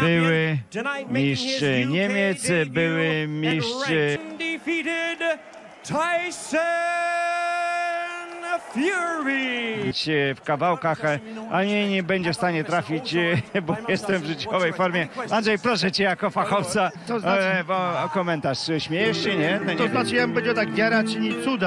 Były Tonight making his mistrz UK Niemiec, debut były and mistrz ranked Undefeated Tyson Fury. w kawałkach, a nie, nie będzie w stanie trafić, bo jestem w życiowej formie. Andrzej, proszę cię jako fachowca To znaczy- e, bo, o komentarz. Śmiejesz się, nie? No nie To znaczy, ja bym powiedział tak, wiara czyni cuda.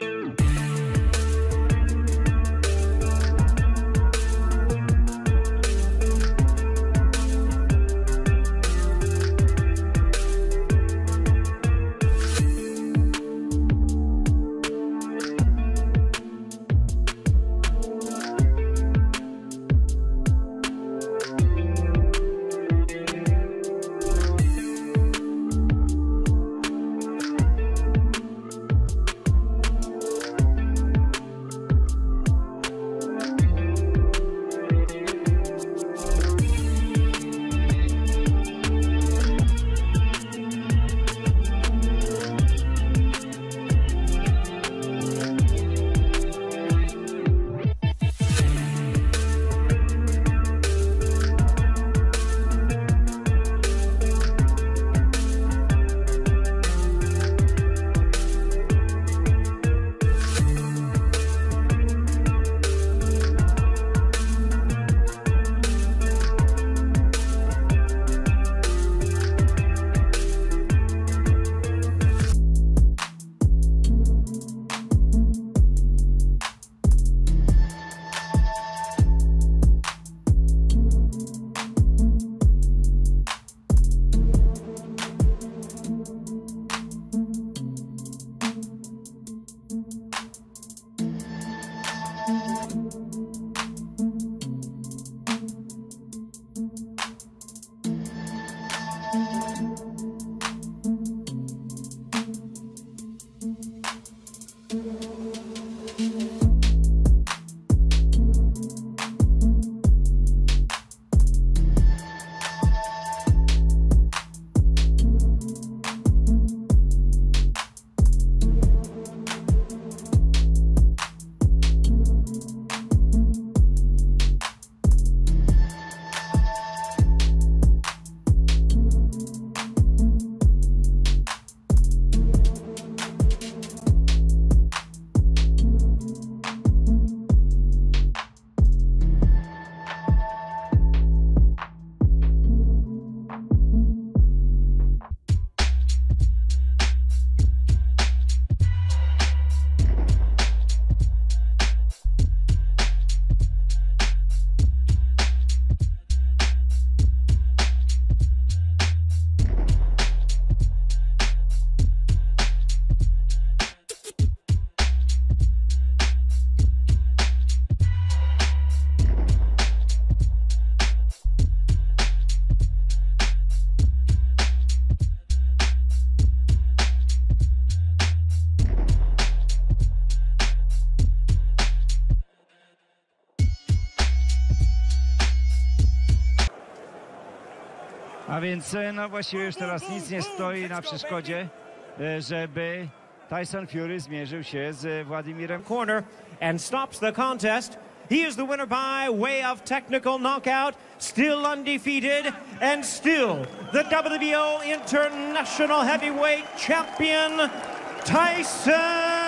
A więc e, no właściwie już teraz nic nie stoi na przeszkodzie, e, żeby Tyson Fury zmierzył się z Władimirem corner and stops the contest. He is the winner by way of technical knockout, still undefeated, and still the WBO International Heavyweight Champion, Tyson.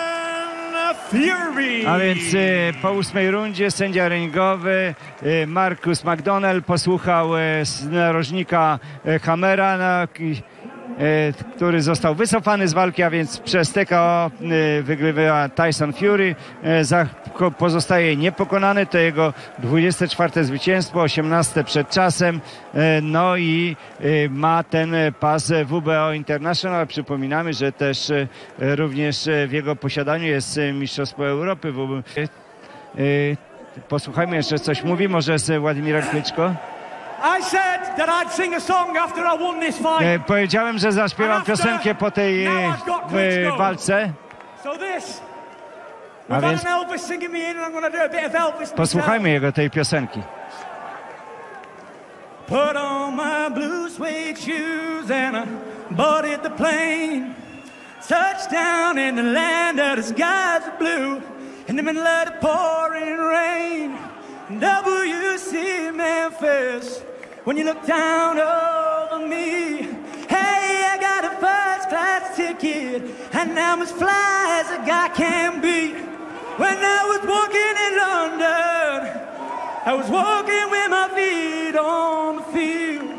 A więc e, po ósmej rundzie sędzia ringowy e, Marcus McDonnell posłuchał s- narożnika Hamera, e, który został wycofany z walki, a więc przez TKO e, wygrywa Tyson Fury. E, pozostaje niepokonany, to jego 24 zwycięstwo, 18 przed czasem. E, no i e, ma ten e, pas WBO International. Przypominamy, że też e, również e, w jego posiadaniu jest e, Mistrzostwo Europy. E, e, posłuchajmy jeszcze coś mówi, może z Władimirem Klyczko. Powiedziałem, że zaśpiewam piosenkę po tej e, e, walce. A więc posłuchajmy jego tej piosenki. Put on my blue suede shoes and I boarded the plane. Touchdown in the land of the skies blue in the middle of the pouring rain. WC Memphis. When you look down over me, hey, I got a first class ticket, and I'm as fly as a guy can be. When I was walking in London, I was walking with my feet on the field.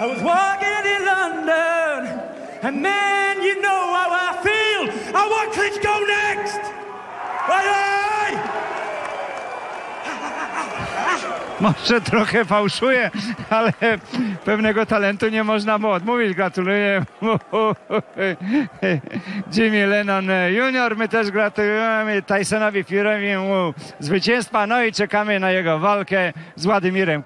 I was walking in London, and man, you know how I feel. I want Klitschko next. Może trochę fałszuje, ale pewnego talentu nie można mu odmówić. Gratuluję Jimmy Lennon Jr. My też gratulujemy Tysonowi Furyowi mu zwycięstwa. No i czekamy na jego walkę z Władimirem.